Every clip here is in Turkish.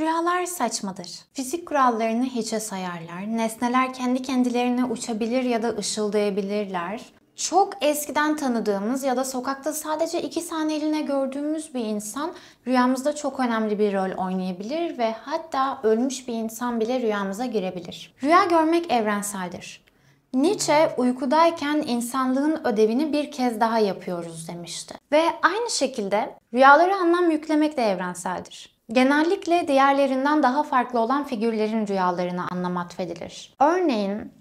Rüyalar saçmadır. Fizik kurallarını hiçe sayarlar. Nesneler kendi kendilerine uçabilir ya da ışıldayabilirler. Çok eskiden tanıdığımız ya da sokakta sadece iki saniyeliğine gördüğümüz bir insan rüyamızda çok önemli bir rol oynayabilir ve hatta ölmüş bir insan bile rüyamıza girebilir. Rüya görmek evrenseldir. Nietzsche uykudayken insanlığın ödevini bir kez daha yapıyoruz demişti. Ve aynı şekilde rüyalara anlam yüklemek de evrenseldir. Genellikle diğerlerinden daha farklı olan figürlerin rüyalarına anlam atfedilir. Örneğin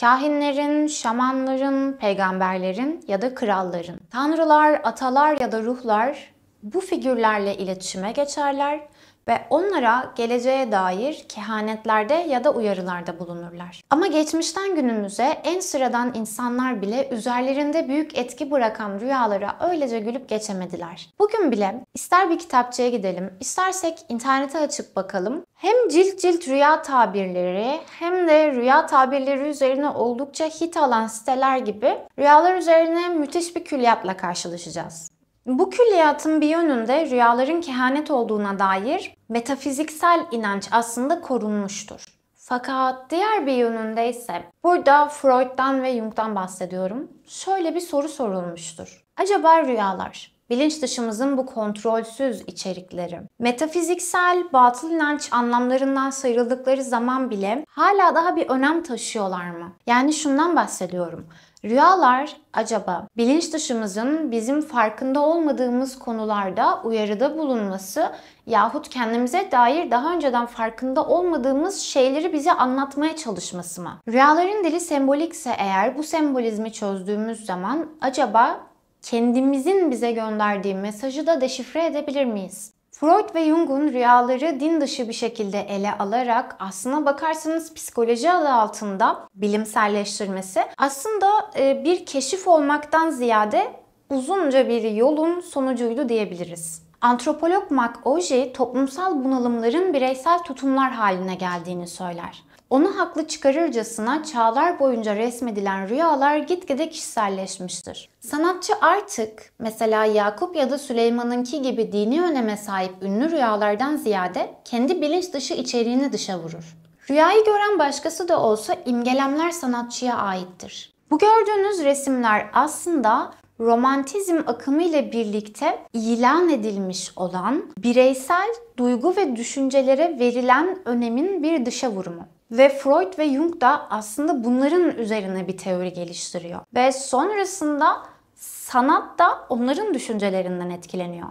kahinlerin, şamanların, peygamberlerin ya da kralların. Tanrılar, atalar ya da ruhlar bu figürlerle iletişime geçerler ve onlara geleceğe dair kehanetlerde ya da uyarılarda bulunurlar. Ama geçmişten günümüze en sıradan insanlar bile üzerlerinde büyük etki bırakan rüyalara öylece gülüp geçemediler. Bugün bile ister bir kitapçıya gidelim, istersek internete açıp bakalım. Hem cilt cilt rüya tabirleri hem de rüya tabirleri üzerine oldukça hit alan siteler gibi rüyalar üzerine müthiş bir külliyatla karşılaşacağız. Bu külliyatın bir yönünde rüyaların kehanet olduğuna dair metafiziksel inanç aslında korunmuştur. Fakat diğer bir yönünde ise burada Freud'dan ve Jung'dan bahsediyorum. Şöyle bir soru sorulmuştur. Acaba rüyalar bilinç dışımızın bu kontrolsüz içerikleri, metafiziksel batıl inanç anlamlarından sıyrıldıkları zaman bile hala daha bir önem taşıyorlar mı? Yani şundan bahsediyorum. Rüyalar acaba bilinç dışımızın bizim farkında olmadığımız konularda uyarıda bulunması yahut kendimize dair daha önceden farkında olmadığımız şeyleri bize anlatmaya çalışması mı? Rüyaların dili sembolikse eğer bu sembolizmi çözdüğümüz zaman acaba kendimizin bize gönderdiği mesajı da deşifre edebilir miyiz? Freud ve Jung'un rüyaları din dışı bir şekilde ele alarak aslına bakarsanız psikoloji adı altında bilimselleştirmesi aslında e, bir keşif olmaktan ziyade uzunca bir yolun sonucuydu diyebiliriz. Antropolog Mark Oji toplumsal bunalımların bireysel tutumlar haline geldiğini söyler. Onu haklı çıkarırcasına çağlar boyunca resmedilen rüyalar gitgide kişiselleşmiştir. Sanatçı artık mesela Yakup ya da Süleyman'ınki gibi dini öneme sahip ünlü rüyalardan ziyade kendi bilinç dışı içeriğini dışa vurur. Rüyayı gören başkası da olsa imgelemler sanatçıya aittir. Bu gördüğünüz resimler aslında romantizm akımı ile birlikte ilan edilmiş olan bireysel duygu ve düşüncelere verilen önemin bir dışa vurumu. Ve Freud ve Jung da aslında bunların üzerine bir teori geliştiriyor. Ve sonrasında sanat da onların düşüncelerinden etkileniyor.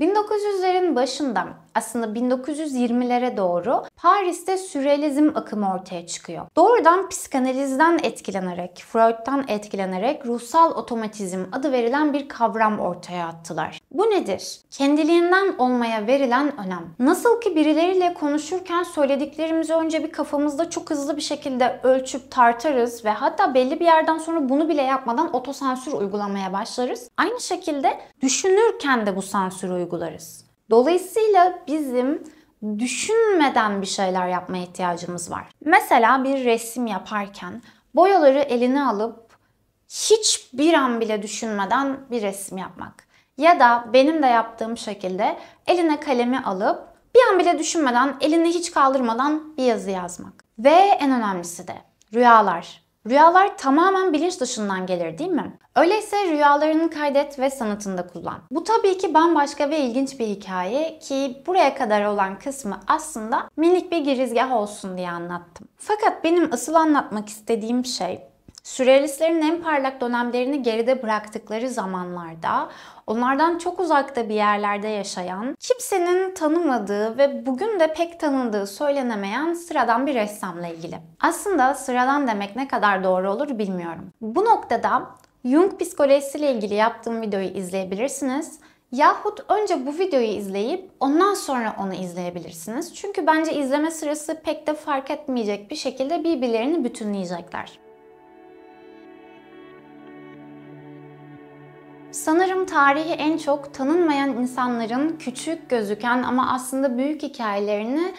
1900'lerin başında aslında 1920'lere doğru Paris'te sürrealizm akımı ortaya çıkıyor. Doğrudan psikanalizden etkilenerek, Freud'dan etkilenerek ruhsal otomatizm adı verilen bir kavram ortaya attılar. Bu nedir? Kendiliğinden olmaya verilen önem. Nasıl ki birileriyle konuşurken söylediklerimizi önce bir kafamızda çok hızlı bir şekilde ölçüp tartarız ve hatta belli bir yerden sonra bunu bile yapmadan otosansür uygulamaya başlarız. Aynı şekilde düşünürken de bu sansürü uygularız. Dolayısıyla bizim düşünmeden bir şeyler yapmaya ihtiyacımız var. Mesela bir resim yaparken boyaları eline alıp hiç bir an bile düşünmeden bir resim yapmak. Ya da benim de yaptığım şekilde eline kalemi alıp bir an bile düşünmeden, elini hiç kaldırmadan bir yazı yazmak. Ve en önemlisi de rüyalar. Rüyalar tamamen bilinç dışından gelir değil mi? Öyleyse rüyalarını kaydet ve sanatında kullan. Bu tabii ki bambaşka ve ilginç bir hikaye ki buraya kadar olan kısmı aslında minik bir girizgah olsun diye anlattım. Fakat benim asıl anlatmak istediğim şey Sürrealistlerin en parlak dönemlerini geride bıraktıkları zamanlarda onlardan çok uzakta bir yerlerde yaşayan, kimsenin tanımadığı ve bugün de pek tanındığı söylenemeyen sıradan bir ressamla ilgili. Aslında sıradan demek ne kadar doğru olur bilmiyorum. Bu noktada Jung psikolojisiyle ilgili yaptığım videoyu izleyebilirsiniz. Yahut önce bu videoyu izleyip ondan sonra onu izleyebilirsiniz. Çünkü bence izleme sırası pek de fark etmeyecek bir şekilde birbirlerini bütünleyecekler. Sanırım tarihi en çok tanınmayan insanların küçük gözüken ama aslında büyük hikayelerini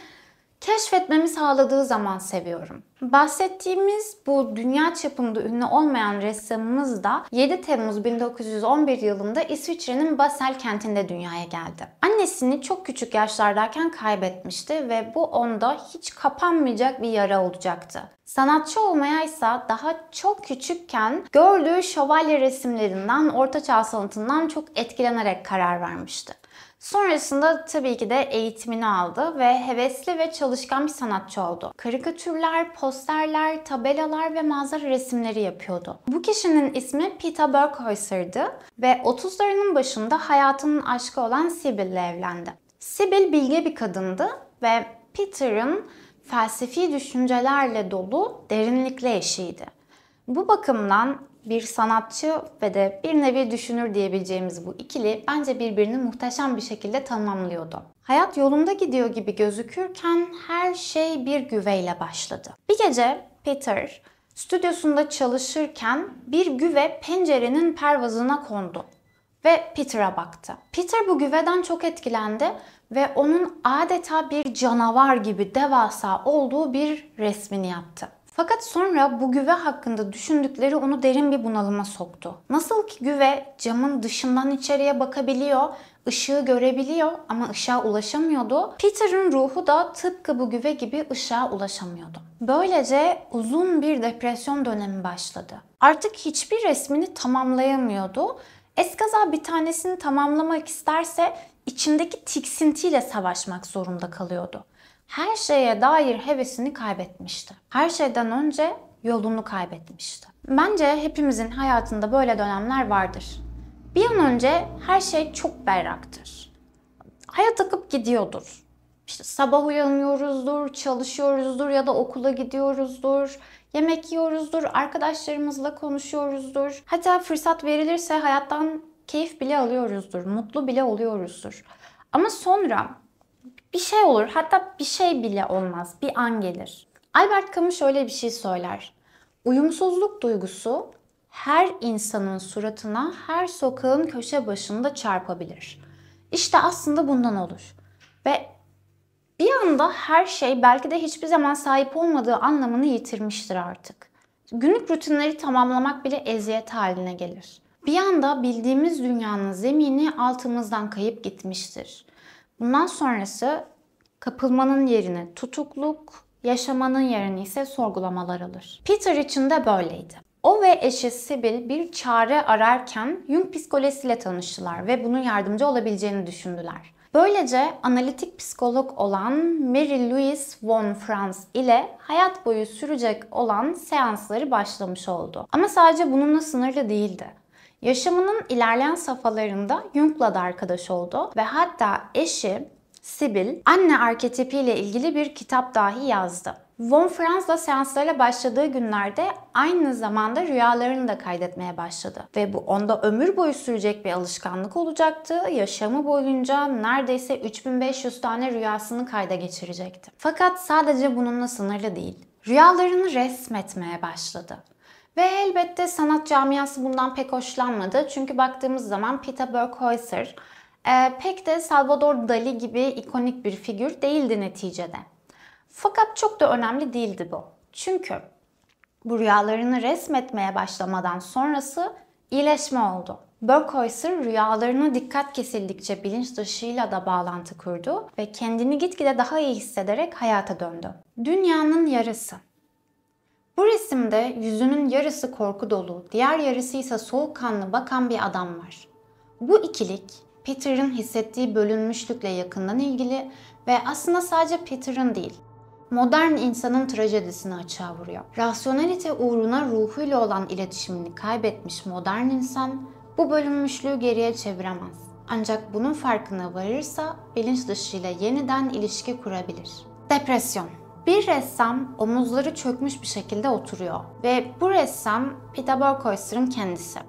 keşfetmemi sağladığı zaman seviyorum. Bahsettiğimiz bu dünya çapında ünlü olmayan ressamımız da 7 Temmuz 1911 yılında İsviçre'nin Basel kentinde dünyaya geldi. Annesini çok küçük yaşlardayken kaybetmişti ve bu onda hiç kapanmayacak bir yara olacaktı. Sanatçı olmaya ise daha çok küçükken gördüğü şövalye resimlerinden, ortaçağ sanatından çok etkilenerek karar vermişti. Sonrasında tabii ki de eğitimini aldı ve hevesli ve çalışkan bir sanatçı oldu. Karikatürler, posterler, tabelalar ve manzara resimleri yapıyordu. Bu kişinin ismi Peter Berkhäuser'dı ve 30'larının başında hayatının aşkı olan Sybil ile evlendi. Sybil bilge bir kadındı ve Peter'ın felsefi düşüncelerle dolu derinlikli eşiydi. Bu bakımdan bir sanatçı ve de bir nevi düşünür diyebileceğimiz bu ikili bence birbirini muhteşem bir şekilde tamamlıyordu. Hayat yolunda gidiyor gibi gözükürken her şey bir güveyle başladı. Bir gece Peter stüdyosunda çalışırken bir güve pencerenin pervazına kondu ve Peter'a baktı. Peter bu güveden çok etkilendi ve onun adeta bir canavar gibi devasa olduğu bir resmini yaptı. Fakat sonra bu güve hakkında düşündükleri onu derin bir bunalıma soktu. Nasıl ki güve camın dışından içeriye bakabiliyor, ışığı görebiliyor ama ışığa ulaşamıyordu. Peter'ın ruhu da tıpkı bu güve gibi ışığa ulaşamıyordu. Böylece uzun bir depresyon dönemi başladı. Artık hiçbir resmini tamamlayamıyordu. Eskaza bir tanesini tamamlamak isterse içindeki tiksintiyle savaşmak zorunda kalıyordu her şeye dair hevesini kaybetmişti. Her şeyden önce yolunu kaybetmişti. Bence hepimizin hayatında böyle dönemler vardır. Bir an önce her şey çok berraktır. Hayat akıp gidiyordur. İşte sabah uyanıyoruzdur, çalışıyoruzdur ya da okula gidiyoruzdur, yemek yiyoruzdur, arkadaşlarımızla konuşuyoruzdur. Hatta fırsat verilirse hayattan keyif bile alıyoruzdur, mutlu bile oluyoruzdur. Ama sonra bir şey olur hatta bir şey bile olmaz bir an gelir. Albert Camus şöyle bir şey söyler. Uyumsuzluk duygusu her insanın suratına her sokağın köşe başında çarpabilir. İşte aslında bundan olur. Ve bir anda her şey belki de hiçbir zaman sahip olmadığı anlamını yitirmiştir artık. Günlük rutinleri tamamlamak bile eziyet haline gelir. Bir anda bildiğimiz dünyanın zemini altımızdan kayıp gitmiştir. Bundan sonrası kapılmanın yerine tutukluk, yaşamanın yerini ise sorgulamalar alır. Peter için de böyleydi. O ve eşi Sibyl bir çare ararken Jung psikolojisiyle tanıştılar ve bunun yardımcı olabileceğini düşündüler. Böylece analitik psikolog olan Mary Louise von Franz ile hayat boyu sürecek olan seansları başlamış oldu. Ama sadece bununla sınırlı değildi. Yaşamının ilerleyen safhalarında Jung'la da arkadaş oldu ve hatta eşi Sibyl anne arketipiyle ilgili bir kitap dahi yazdı. Von Franz'la seanslara başladığı günlerde aynı zamanda rüyalarını da kaydetmeye başladı. Ve bu onda ömür boyu sürecek bir alışkanlık olacaktı. Yaşamı boyunca neredeyse 3500 tane rüyasını kayda geçirecekti. Fakat sadece bununla sınırlı değil. Rüyalarını resmetmeye başladı. Ve elbette sanat camiası bundan pek hoşlanmadı. Çünkü baktığımız zaman Peter Berkhäuser e, pek de Salvador Dali gibi ikonik bir figür değildi neticede. Fakat çok da önemli değildi bu. Çünkü bu rüyalarını resmetmeye başlamadan sonrası iyileşme oldu. Berkhäuser rüyalarına dikkat kesildikçe bilinç dışıyla da bağlantı kurdu ve kendini gitgide daha iyi hissederek hayata döndü. Dünyanın yarısı. Bu resimde yüzünün yarısı korku dolu, diğer yarısı ise soğukkanlı bakan bir adam var. Bu ikilik Peter'ın hissettiği bölünmüşlükle yakından ilgili ve aslında sadece Peter'ın değil, modern insanın trajedisini açığa vuruyor. Rasyonelite uğruna ruhuyla olan iletişimini kaybetmiş modern insan bu bölünmüşlüğü geriye çeviremez. Ancak bunun farkına varırsa bilinç dışıyla yeniden ilişki kurabilir. Depresyon bir ressam omuzları çökmüş bir şekilde oturuyor ve bu ressam Peter Berkhäuser'ın kendisi.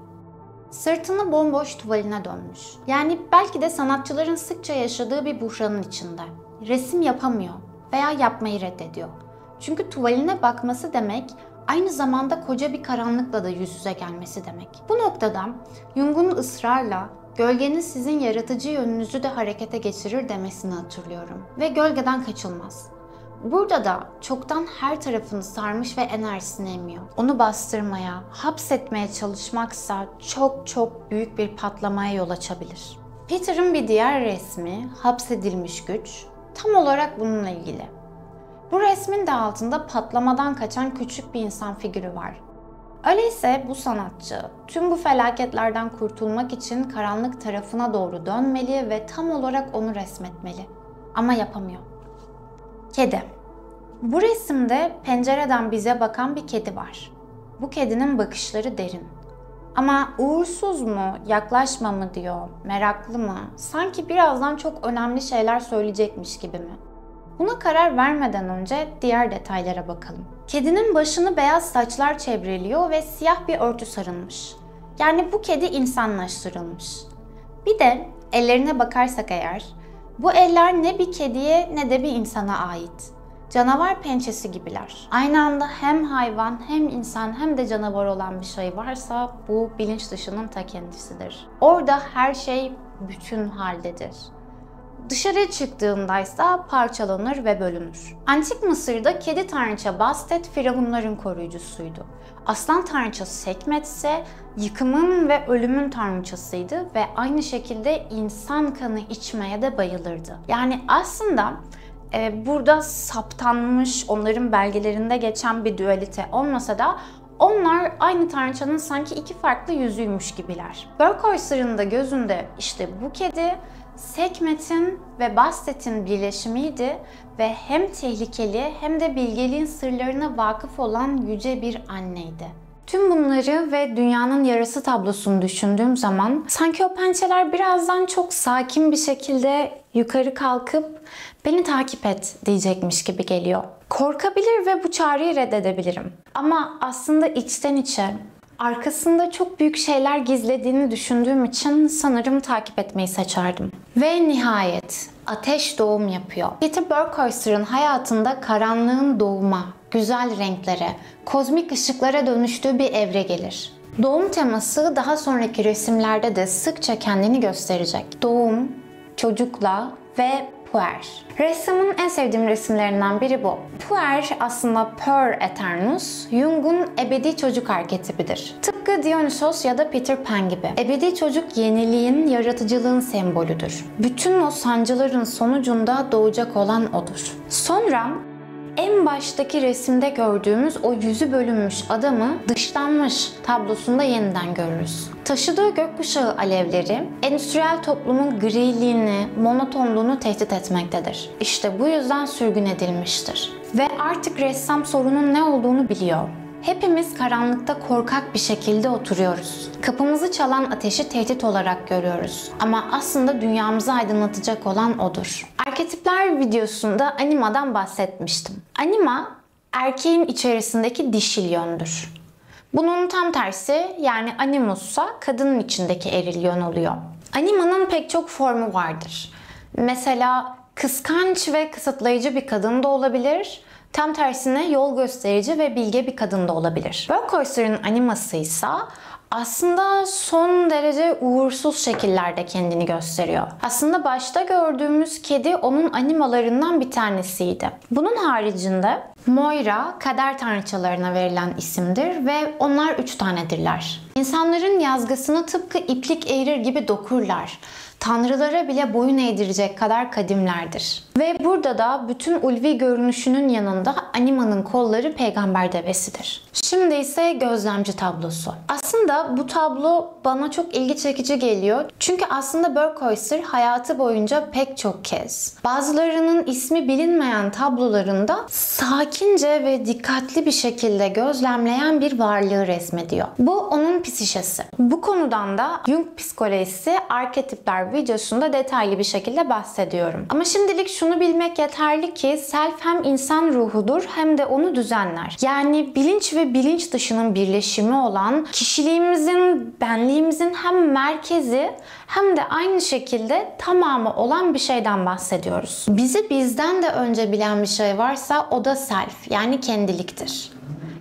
Sırtını bomboş tuvaline dönmüş. Yani belki de sanatçıların sıkça yaşadığı bir buhranın içinde. Resim yapamıyor veya yapmayı reddediyor. Çünkü tuvaline bakması demek aynı zamanda koca bir karanlıkla da yüz yüze gelmesi demek. Bu noktada Jung'un ısrarla gölgenin sizin yaratıcı yönünüzü de harekete geçirir demesini hatırlıyorum. Ve gölgeden kaçılmaz. Burada da çoktan her tarafını sarmış ve enerjisini emiyor. Onu bastırmaya, hapsetmeye çalışmaksa çok çok büyük bir patlamaya yol açabilir. Peter'ın bir diğer resmi, hapsedilmiş güç, tam olarak bununla ilgili. Bu resmin de altında patlamadan kaçan küçük bir insan figürü var. Öyleyse bu sanatçı tüm bu felaketlerden kurtulmak için karanlık tarafına doğru dönmeli ve tam olarak onu resmetmeli. Ama yapamıyor. Kedi. Bu resimde pencereden bize bakan bir kedi var. Bu kedinin bakışları derin. Ama uğursuz mu, yaklaşma mı diyor, meraklı mı, sanki birazdan çok önemli şeyler söyleyecekmiş gibi mi? Buna karar vermeden önce diğer detaylara bakalım. Kedinin başını beyaz saçlar çevreliyor ve siyah bir örtü sarılmış. Yani bu kedi insanlaştırılmış. Bir de ellerine bakarsak eğer, bu eller ne bir kediye ne de bir insana ait. Canavar pençesi gibiler. Aynı anda hem hayvan hem insan hem de canavar olan bir şey varsa bu bilinç dışının ta kendisidir. Orada her şey bütün haldedir. Dışarıya çıktığındaysa parçalanır ve bölünür. Antik Mısır'da kedi tanrıça Bastet firavunların koruyucusuydu. Aslan tanrıçası Sekmet ise yıkımın ve ölümün tanrıçasıydı ve aynı şekilde insan kanı içmeye de bayılırdı. Yani aslında e, burada saptanmış, onların belgelerinde geçen bir dualite olmasa da onlar aynı tanrıçanın sanki iki farklı yüzüymüş gibiler. Burkhäuser'ın da gözünde işte bu kedi Sekmet'in ve Bastet'in birleşimiydi ve hem tehlikeli hem de bilgeliğin sırlarına vakıf olan yüce bir anneydi. Tüm bunları ve dünyanın yarısı tablosunu düşündüğüm zaman sanki o pençeler birazdan çok sakin bir şekilde yukarı kalkıp beni takip et diyecekmiş gibi geliyor. Korkabilir ve bu çağrıyı reddedebilirim. Ama aslında içten içe arkasında çok büyük şeyler gizlediğini düşündüğüm için sanırım takip etmeyi seçerdim. Ve nihayet ateş doğum yapıyor. Peter Burkhäuser'ın hayatında karanlığın doğuma, güzel renklere, kozmik ışıklara dönüştüğü bir evre gelir. Doğum teması daha sonraki resimlerde de sıkça kendini gösterecek. Doğum, çocukla ve Puer. Ressamın en sevdiğim resimlerinden biri bu. Puer aslında Per Eternus, Jung'un ebedi çocuk arketipidir. Tıpkı Dionysos ya da Peter Pan gibi. Ebedi çocuk yeniliğin, yaratıcılığın sembolüdür. Bütün o sancıların sonucunda doğacak olan odur. Sonra en baştaki resimde gördüğümüz o yüzü bölünmüş adamı dışlanmış tablosunda yeniden görürüz. Taşıdığı gökkuşağı alevleri endüstriyel toplumun griliğini, monotonluğunu tehdit etmektedir. İşte bu yüzden sürgün edilmiştir. Ve artık ressam sorunun ne olduğunu biliyor. Hepimiz karanlıkta korkak bir şekilde oturuyoruz. Kapımızı çalan ateşi tehdit olarak görüyoruz. Ama aslında dünyamızı aydınlatacak olan odur. Arketipler videosunda animadan bahsetmiştim. Anima, erkeğin içerisindeki dişil yöndür. Bunun tam tersi yani animussa kadının içindeki eril yön oluyor. Animanın pek çok formu vardır. Mesela kıskanç ve kısıtlayıcı bir kadın da olabilir Tam tersine yol gösterici ve bilge bir kadın da olabilir. Burkhäuser'ın animası ise aslında son derece uğursuz şekillerde kendini gösteriyor. Aslında başta gördüğümüz kedi onun animalarından bir tanesiydi. Bunun haricinde Moira kader tanrıçalarına verilen isimdir ve onlar üç tanedirler. İnsanların yazgısını tıpkı iplik eğrir gibi dokurlar tanrılara bile boyun eğdirecek kadar kadimlerdir. Ve burada da bütün ulvi görünüşünün yanında Anima'nın kolları peygamber devesidir. Şimdi ise gözlemci tablosu. Aslında bu tablo bana çok ilgi çekici geliyor. Çünkü aslında Burkhäuser hayatı boyunca pek çok kez bazılarının ismi bilinmeyen tablolarında sakince ve dikkatli bir şekilde gözlemleyen bir varlığı resmediyor. Bu onun psişesi. Bu konudan da Jung psikolojisi arketipler videosunda detaylı bir şekilde bahsediyorum. Ama şimdilik şunu bilmek yeterli ki self hem insan ruhudur hem de onu düzenler. Yani bilinç ve bilinç dışının birleşimi olan kişiliğimizin, benliğimizin hem merkezi hem de aynı şekilde tamamı olan bir şeyden bahsediyoruz. Bizi bizden de önce bilen bir şey varsa o da self yani kendiliktir.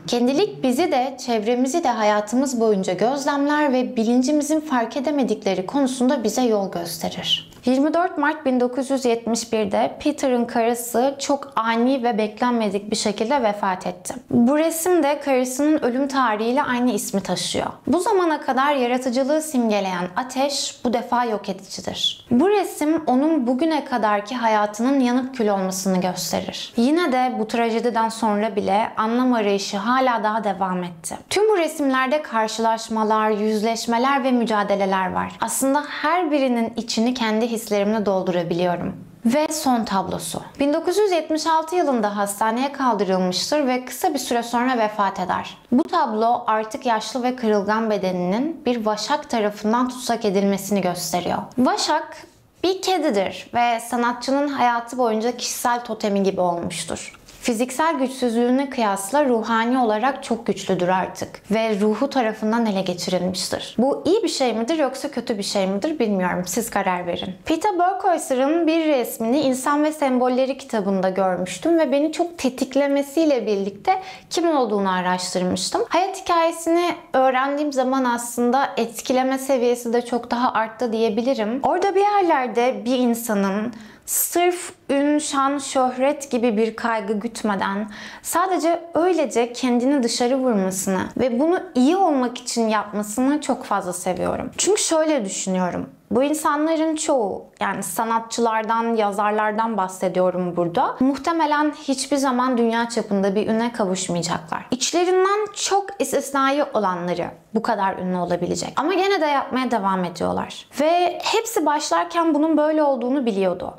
Kendilik bizi de çevremizi de hayatımız boyunca gözlemler ve bilincimizin fark edemedikleri konusunda bize yol gösterir. 24 Mart 1971'de Peter'ın karısı çok ani ve beklenmedik bir şekilde vefat etti. Bu resim de karısının ölüm tarihiyle aynı ismi taşıyor. Bu zamana kadar yaratıcılığı simgeleyen ateş bu defa yok edicidir. Bu resim onun bugüne kadarki hayatının yanıp kül olmasını gösterir. Yine de bu trajediden sonra bile anlam arayışı hala daha devam etti. Tüm bu resimlerde karşılaşmalar, yüzleşmeler ve mücadeleler var. Aslında her birinin içini kendi hislerimle doldurabiliyorum. Ve son tablosu. 1976 yılında hastaneye kaldırılmıştır ve kısa bir süre sonra vefat eder. Bu tablo artık yaşlı ve kırılgan bedeninin bir vaşak tarafından tutsak edilmesini gösteriyor. Vaşak bir kedidir ve sanatçının hayatı boyunca kişisel totemi gibi olmuştur. Fiziksel güçsüzlüğüne kıyasla ruhani olarak çok güçlüdür artık ve ruhu tarafından ele geçirilmiştir. Bu iyi bir şey midir yoksa kötü bir şey midir bilmiyorum. Siz karar verin. Peter Burkhäuser'ın bir resmini İnsan ve Sembolleri kitabında görmüştüm ve beni çok tetiklemesiyle birlikte kim olduğunu araştırmıştım. Hayat hikayesini öğrendiğim zaman aslında etkileme seviyesi de çok daha arttı diyebilirim. Orada bir yerlerde bir insanın sırf ün, şan, şöhret gibi bir kaygı gütmeden sadece öylece kendini dışarı vurmasını ve bunu iyi olmak için yapmasını çok fazla seviyorum. Çünkü şöyle düşünüyorum. Bu insanların çoğu yani sanatçılardan, yazarlardan bahsediyorum burada. Muhtemelen hiçbir zaman dünya çapında bir üne kavuşmayacaklar. İçlerinden çok istisnai olanları bu kadar ünlü olabilecek. Ama gene de yapmaya devam ediyorlar. Ve hepsi başlarken bunun böyle olduğunu biliyordu.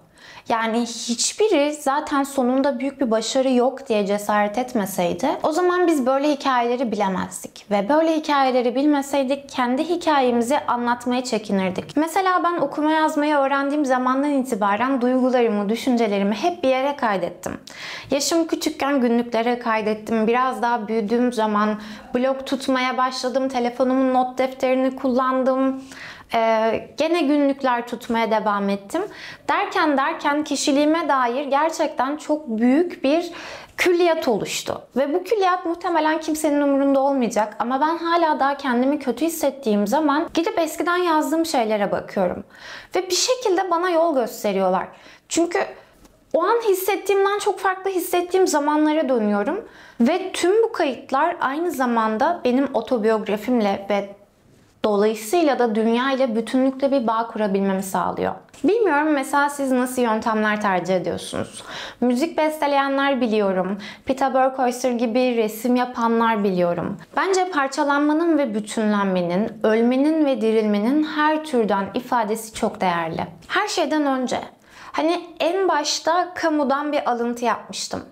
Yani hiçbiri zaten sonunda büyük bir başarı yok diye cesaret etmeseydi o zaman biz böyle hikayeleri bilemezdik. Ve böyle hikayeleri bilmeseydik kendi hikayemizi anlatmaya çekinirdik. Mesela ben okuma yazmayı öğrendiğim zamandan itibaren duygularımı, düşüncelerimi hep bir yere kaydettim. Yaşım küçükken günlüklere kaydettim. Biraz daha büyüdüğüm zaman blog tutmaya başladım. Telefonumun not defterini kullandım. Ee, gene günlükler tutmaya devam ettim. Derken derken kişiliğime dair gerçekten çok büyük bir külliyat oluştu. Ve bu külliyat muhtemelen kimsenin umurunda olmayacak ama ben hala daha kendimi kötü hissettiğim zaman gidip eskiden yazdığım şeylere bakıyorum. Ve bir şekilde bana yol gösteriyorlar. Çünkü o an hissettiğimden çok farklı hissettiğim zamanlara dönüyorum. Ve tüm bu kayıtlar aynı zamanda benim otobiyografimle ve Dolayısıyla da dünya ile bütünlükle bir bağ kurabilmemi sağlıyor. Bilmiyorum mesela siz nasıl yöntemler tercih ediyorsunuz? Müzik besteleyenler biliyorum. Peter Burkhäuser gibi resim yapanlar biliyorum. Bence parçalanmanın ve bütünlenmenin, ölmenin ve dirilmenin her türden ifadesi çok değerli. Her şeyden önce Hani en başta kamudan bir alıntı yapmıştım.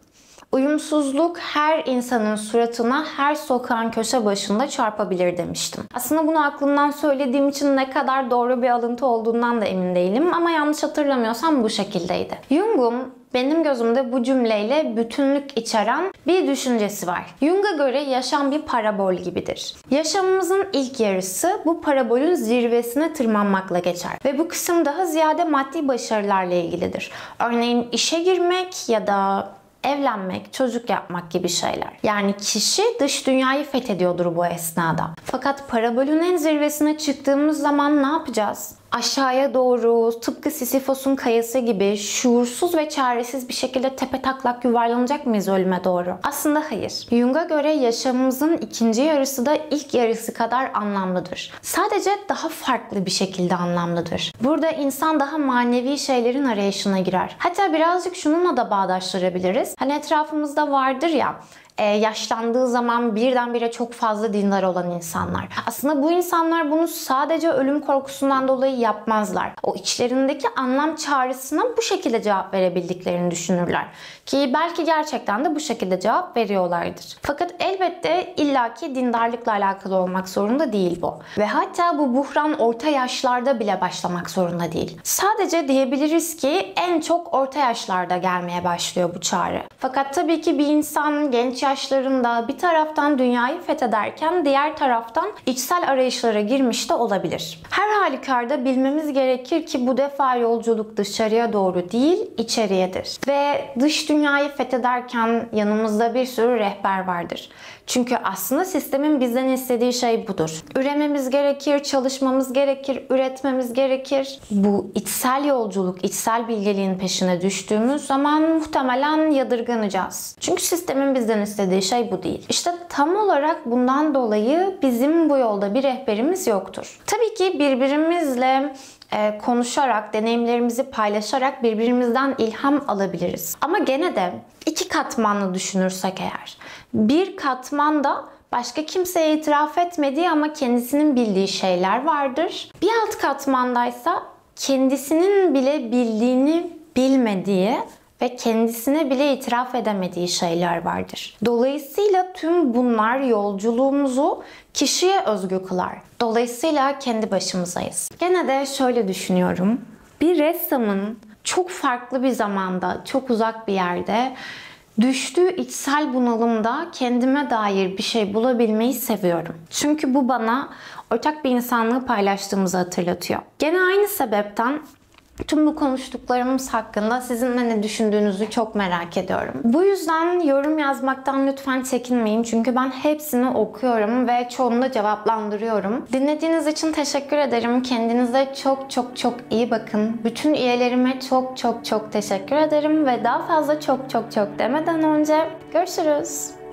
Uyumsuzluk her insanın suratına her sokağın köşe başında çarpabilir demiştim. Aslında bunu aklımdan söylediğim için ne kadar doğru bir alıntı olduğundan da emin değilim ama yanlış hatırlamıyorsam bu şekildeydi. Jung'un benim gözümde bu cümleyle bütünlük içeren bir düşüncesi var. Jung'a göre yaşam bir parabol gibidir. Yaşamımızın ilk yarısı bu parabolün zirvesine tırmanmakla geçer ve bu kısım daha ziyade maddi başarılarla ilgilidir. Örneğin işe girmek ya da evlenmek, çocuk yapmak gibi şeyler. Yani kişi dış dünyayı fethediyordur bu esnada. Fakat parabolün en zirvesine çıktığımız zaman ne yapacağız? Aşağıya doğru tıpkı Sisyphos'un kayası gibi şuursuz ve çaresiz bir şekilde tepe taklak yuvarlanacak mıyız ölüme doğru? Aslında hayır. Jung'a göre yaşamımızın ikinci yarısı da ilk yarısı kadar anlamlıdır. Sadece daha farklı bir şekilde anlamlıdır. Burada insan daha manevi şeylerin arayışına girer. Hatta birazcık şununla da bağdaştırabiliriz. Hani etrafımızda vardır ya e, yaşlandığı zaman birdenbire çok fazla dindar olan insanlar. Aslında bu insanlar bunu sadece ölüm korkusundan dolayı yapmazlar. O içlerindeki anlam çağrısına bu şekilde cevap verebildiklerini düşünürler. Ki belki gerçekten de bu şekilde cevap veriyorlardır. Fakat elbette illaki dindarlıkla alakalı olmak zorunda değil bu. Ve hatta bu buhran orta yaşlarda bile başlamak zorunda değil. Sadece diyebiliriz ki en çok orta yaşlarda gelmeye başlıyor bu çağrı. Fakat tabii ki bir insan genç yaşlarında bir taraftan dünyayı fethederken diğer taraftan içsel arayışlara girmiş de olabilir. Her halükarda bilmemiz gerekir ki bu defa yolculuk dışarıya doğru değil, içeriyedir. Ve dış dünyayı fethederken yanımızda bir sürü rehber vardır. Çünkü aslında sistemin bizden istediği şey budur. Ürememiz gerekir, çalışmamız gerekir, üretmemiz gerekir. Bu içsel yolculuk, içsel bilgeliğin peşine düştüğümüz zaman muhtemelen yadırganacağız. Çünkü sistemin bizden istediği şey bu değil. İşte tam olarak bundan dolayı bizim bu yolda bir rehberimiz yoktur. Tabii ki birbirimizle e, konuşarak, deneyimlerimizi paylaşarak birbirimizden ilham alabiliriz. Ama gene de iki katmanlı düşünürsek eğer, bir katmanda başka kimseye itiraf etmediği ama kendisinin bildiği şeyler vardır. Bir alt katmandaysa kendisinin bile bildiğini bilmediği ve kendisine bile itiraf edemediği şeyler vardır. Dolayısıyla tüm bunlar yolculuğumuzu kişiye özgü kılar. Dolayısıyla kendi başımızayız. Gene de şöyle düşünüyorum. Bir ressamın çok farklı bir zamanda, çok uzak bir yerde düştüğü içsel bunalımda kendime dair bir şey bulabilmeyi seviyorum. Çünkü bu bana ortak bir insanlığı paylaştığımızı hatırlatıyor. Gene aynı sebepten Tüm bu konuştuklarımız hakkında sizin ne düşündüğünüzü çok merak ediyorum. Bu yüzden yorum yazmaktan lütfen çekinmeyin. Çünkü ben hepsini okuyorum ve çoğunu da cevaplandırıyorum. Dinlediğiniz için teşekkür ederim. Kendinize çok çok çok iyi bakın. Bütün üyelerime çok çok çok teşekkür ederim. Ve daha fazla çok çok çok demeden önce görüşürüz.